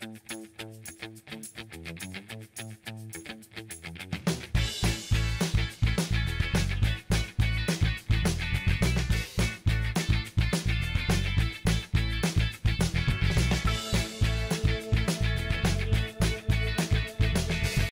Mm-hmm.